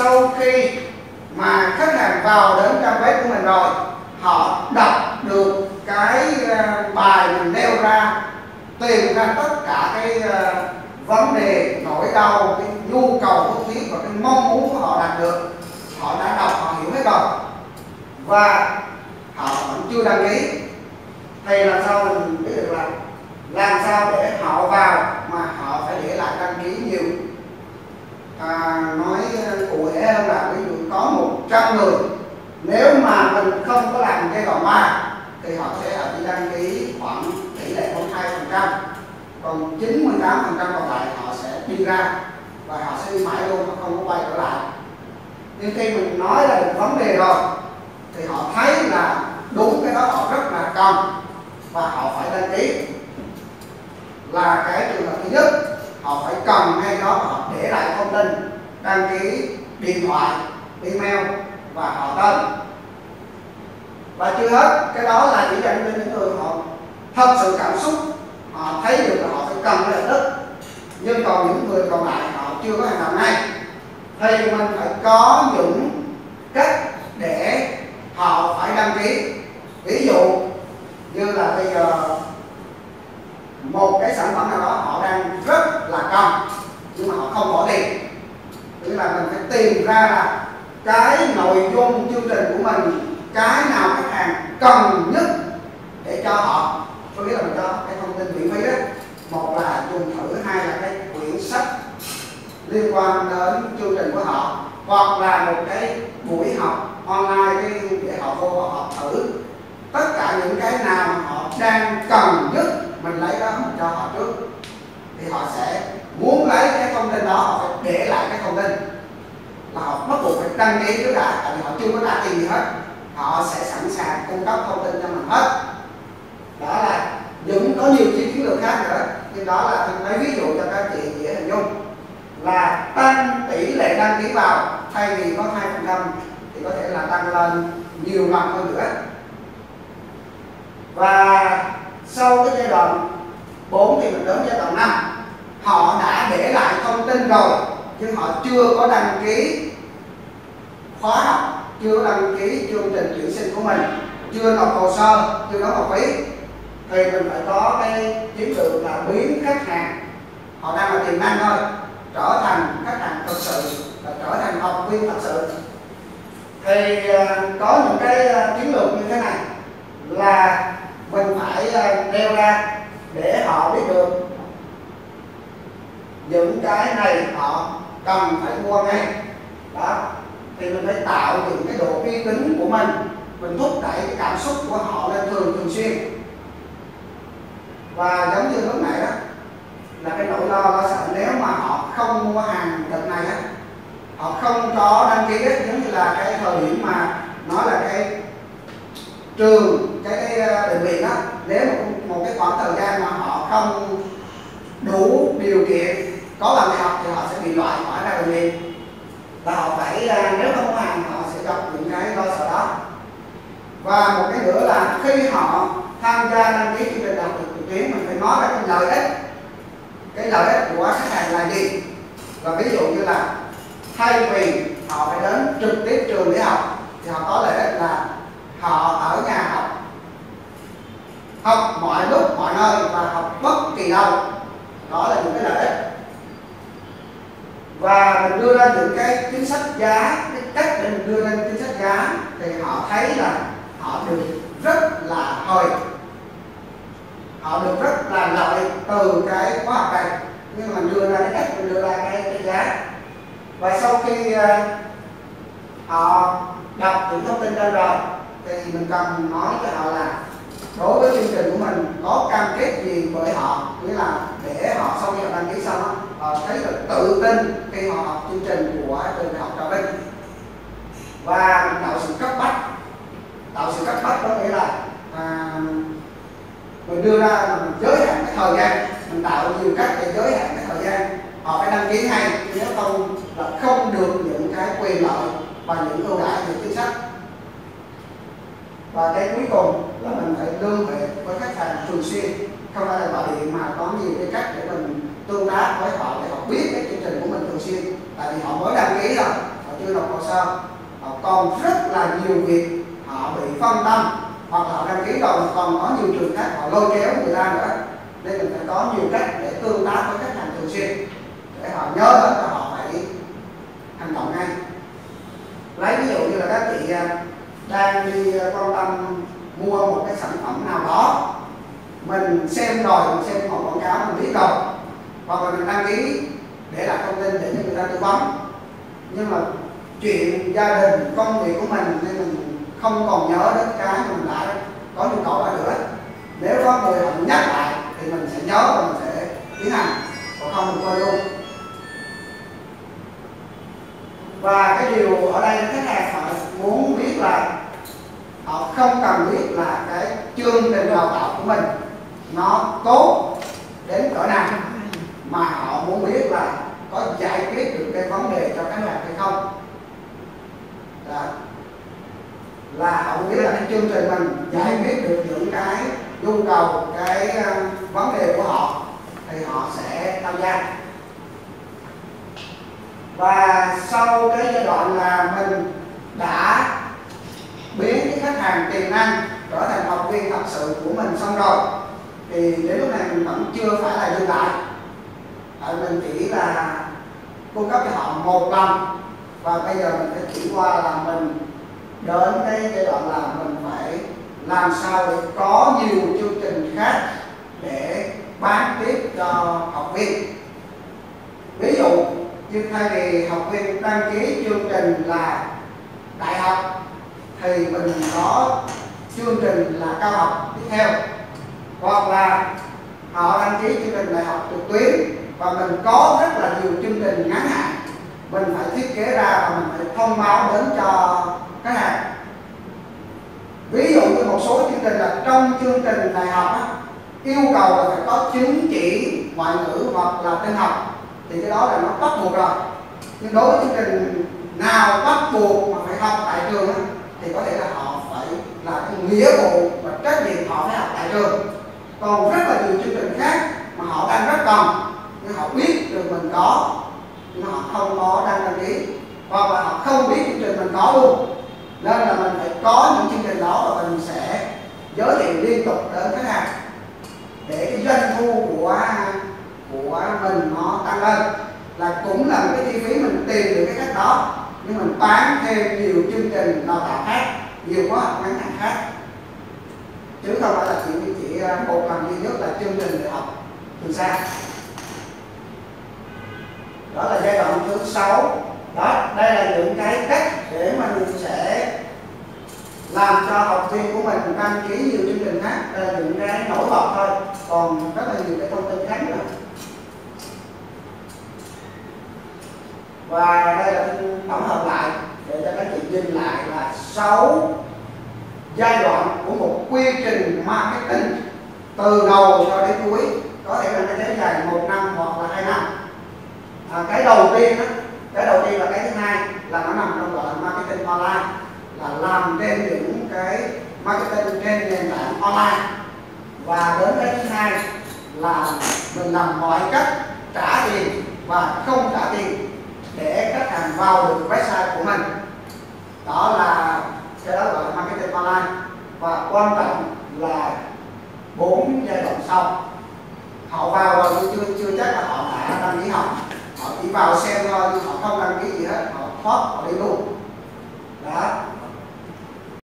sau khi mà khách hàng vào đến trang web của mình rồi, họ đọc được cái ờ, bài mình nêu ra, tìm ra tất cả cái ờ, vấn đề, nỗi đau, cái nhu cầu của thiết và cái mong muốn của họ đạt được, họ đã đọc, họ hiểu hết rồi. Và họ vẫn chưa đăng ký. Thì làm sao mình biết được là, làm sao để họ vào mà họ phải để lại đăng ký nhiều à, nói ờ, cụ thể hơn là ví dụ có 100 người nếu mà mình không có làm cái gò ma thì họ sẽ ở chỉ đăng ký khoảng tỷ lệ khoảng hai phần trăm còn 98 phần trăm còn lại họ sẽ đi ra và họ sẽ đi mãi luôn họ không có quay trở lại. Nhưng khi mình nói là được vấn đề rồi thì họ thấy là đúng cái đó họ rất là cần và họ phải đăng ký. Là cái trường hợp thứ nhất họ phải cần ngay đó họ để lại thông tin đăng ký điện thoại email và họ tên. Và chưa hết cái đó là chỉ dành cho những người họ thật sự cảm xúc họ thấy được là họ sẽ cần cái lợi ích. Nhưng còn những người còn lại họ chưa có hành động ngay, thì mình phải có những cách để họ phải đăng ký. Ví dụ như là bây giờ một cái sản phẩm nào đó họ đang rất là cần nhưng mà họ không bỏ tiền tức là mình phải tìm ra là cái nội dung chương trình của mình, cái nào khách hàng cần nhất để cho họ, có nghĩa là mình cho cái thông tin miễn phí đó. Một là dùng thử, hai là cái quyển sách liên quan đến chương trình của họ, hoặc là một cái buổi học online cái để họ vô họ học thử. Tất cả những cái nào mà họ đang cần nhất, mình lấy đó mình cho họ trước. Thì họ sẽ muốn lấy cái thông tin đó, họ phải để lại cái thông tin là họ bắt buộc phải đăng ký trước đã tại vì họ chưa có trả tiền gì hết. Họ sẽ sẵn sàng cung cấp thông tin cho mình hết. Đó là những có nhiều chiến lược khác nữa, nhưng đó là tôi lấy ví dụ cho các chị dễ hình dung. Là tăng tỷ lệ đăng ký vào, thay vì có hai phần trăm, thì có thể là tăng lên nhiều lần hơn nữa. Và sau cái giai đoạn 4 thì mình đến giai đoạn 5 họ đã để lại thông tin rồi nhưng họ chưa có đăng ký khóa học, chưa đăng ký chương trình tuyển sinh của mình, chưa nộp hồ sơ, chưa đóng học phí. Thì mình phải có cái chiến lược là biến khách hàng, họ đang là tiềm năng thôi, trở thành khách hàng thực sự và trở thành học viên thật sự. Thì à, có những cái à, chiến lược như thế này là mình phải à, nêu ra để họ biết được những cái này họ cần phải mua ngay. Đó. Thì mình phải tạo những cái độ uy tín của mình. Mình thúc đẩy cái cảm xúc của họ lên thường thường xuyên. Và giống như lúc này đó là cái nỗi lo lo sợ nếu mà họ không mua hàng đợt này á họ không có đăng ký á giống như là cái thời điểm mà nói là cái trường cái, cái ờ, bệnh viện đó nếu một, một cái khoảng thời gian mà họ không đủ điều kiện có bằng đại học thì họ sẽ bị loại khỏi ra đồng viện và họ phải à, nếu không có hàng họ sẽ gặp những cái lo sợ đó. Và một cái nữa là khi họ tham gia đăng ký chương trình đào tạo trực tuyến, mình phải nói ra cái lợi ích. Cái lợi ích của khách hàng là gì? Và ví dụ như là thay vì họ phải đến trực tiếp trường để học, thì họ có lợi ích là họ ở nhà học. Học mọi lúc, mọi nơi và học bất kỳ đâu. Đó là những cái lợi ích và mình đưa ra những cái chính sách giá cái cách để mình đưa ra chính sách giá thì họ thấy là họ được rất là hồi, họ được rất là lợi từ cái khóa học này. Nhưng mà đưa ra cái cách mình đưa ra cái, cái giá. Và sau khi uh, họ đọc những thông tin trên rồi thì mình cần nói cho họ là đối với chương trình của mình có cam kết gì với họ? Nghĩa là để họ sau khi họ đăng ký xong họ thấy được tự tin khi họ học chương trình của trường đại học trà vinh. Và tạo sự cấp bách. Tạo sự cấp bách có nghĩa là à, mình đưa ra mình giới hạn cái thời gian. Mình tạo nhiều cách để giới hạn cái thời gian. Họ phải đăng ký ngay nếu không là không được những cái quyền lợi và những ưu đãi những chính sách. Và cái cuối cùng là mình phải liên hệ với khách hàng thường xuyên. Không phải là gọi điện mà có nhiều cái cách để mình tương tác với họ để họ biết cái chương trình của mình thường xuyên. Tại vì họ mới đăng ký rồi họ chưa sơ. Họ còn rất là nhiều việc họ bị phân tâm hoặc là họ đăng ký rồi còn có nhiều trường khác họ lôi kéo người ta nữa. Nên mình phải có nhiều cách để tương tác với khách hàng thường xuyên để họ nhớ và họ phải hành động ngay. Lấy ví dụ như là các chị à, đang đi à, quan tâm mua một cái sản phẩm nào đó, mình xem rồi, mình xem một quảng cáo, mình biết rồi hoặc là mình đăng ký để lại thông tin để cho người ta tư vấn. Nhưng mà chuyện gia đình, công việc của mình nên mình không còn nhớ đến cái mình đã có nhu cầu đã nữa. Nếu có người họ nhắc lại thì mình sẽ nhớ và mình sẽ tiến hành, còn không mình quên luôn. Và cái điều ở đây khách hàng họ muốn biết là họ không cần biết là cái chương trình đào tạo của mình nó tốt đến cỡ nào mà họ muốn biết là có giải quyết được cái vấn đề cho khách hàng hay không. Đó. là họ muốn biết là cái chương trình mình giải quyết được những cái nhu cầu, cái ờ, vấn đề của họ thì họ sẽ tham gia. Và sau cái giai đoạn là mình đã biến cái khách hàng tiềm năng trở thành học viên thật sự của mình xong rồi, thì đến lúc này mình vẫn chưa phải là dừng lại tại mình chỉ là cung cấp cho họ một lần. Và bây giờ mình phải chuyển qua là mình đến cái giai đoạn là mình phải làm sao để có nhiều chương trình khác để bán tiếp cho học viên. Ví dụ như thay vì học viên đăng ký chương trình là đại học, thì mình có chương trình là cao học tiếp theo. Hoặc là họ đăng ký chương trình đại học trực tuyến và mình có rất là nhiều chương trình ngắn hạn. Mình phải thiết kế ra và mình phải thông báo đến cho khách hàng. Ví dụ như một số chương trình là trong chương trình đại học á, yêu cầu là phải có chứng chỉ ngoại ngữ hoặc là tin học thì cái đó là nó bắt buộc rồi. Nhưng đối với chương trình nào bắt buộc mà phải học tại trường á, thì có thể là họ phải là cái nghĩa vụ và trách nhiệm họ phải học tại trường. Còn rất là nhiều chương trình khác mà họ đang rất cần nhưng họ biết được mình có, nhưng họ không có đăng đăng ký. Hoặc là họ không biết chương trình mình có luôn. Nên là mình phải có những chương trình đó và mình sẽ giới thiệu liên tục đến khách hàng để cái doanh thu của của mình nó tăng lên. Là cũng là một cái chi phí mình tìm được cái cách đó, nhưng mình bán thêm nhiều chương trình đào tạo khác, nhiều khóa học ngắn hạn khác. Chứ không phải là chỉ chỉ à, một lần duy nhất là chương trình để học từ xa đó là giai đoạn thứ sáu. Đó, đây là những cái cách để mà mình sẽ làm cho học viên của mình đăng ký nhiều chương trình khác. Đây là những cái nổi bật thôi. Còn rất là nhiều cái thông tin khác nữa. Và đây là tổng hợp lại để cho các chị nhìn lại là sáu giai đoạn của một quy trình marketing từ đầu cho đến cuối. Có thể là nó kéo dài một năm hoặc là hai năm à, cái đầu tiên đó, cái đầu tiên là cái thứ hai là nó nằm trong gọi là marketing online là làm trên những cái marketing trên nền tảng online. Và đến cái thứ hai là mình làm mọi cách trả tiền và không trả tiền để khách hàng vào được website của mình. Đó là cái đó gọi là marketing online. Và quan trọng là bốn giai đoạn sau họ vào và chưa chưa chắc là họ đã đăng ký học đi vào xem thôi họ không đăng ký gì hết, họ thoát họ đi luôn đó.